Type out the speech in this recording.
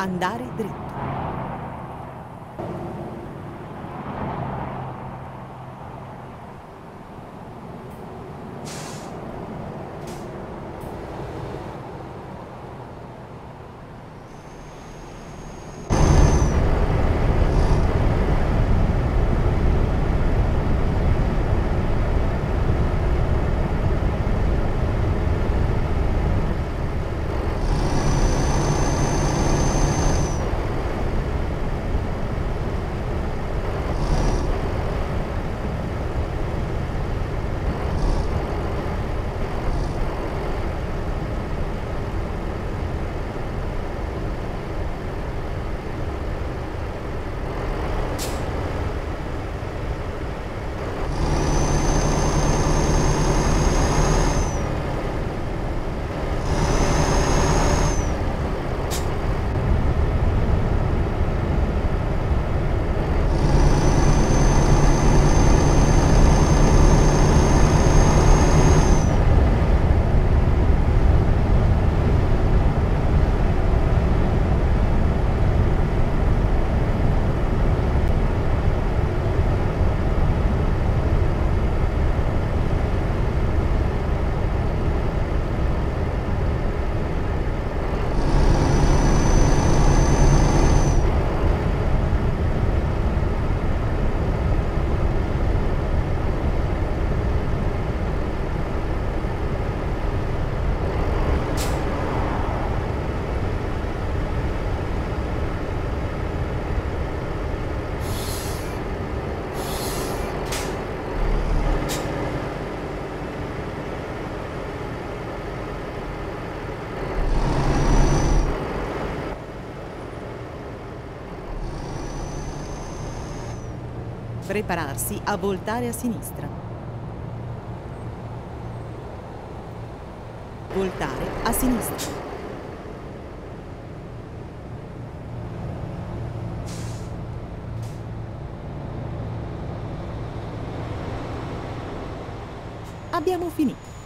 Andare dritto. Prepararsi a voltare a sinistra. Voltare a sinistra. Abbiamo finito.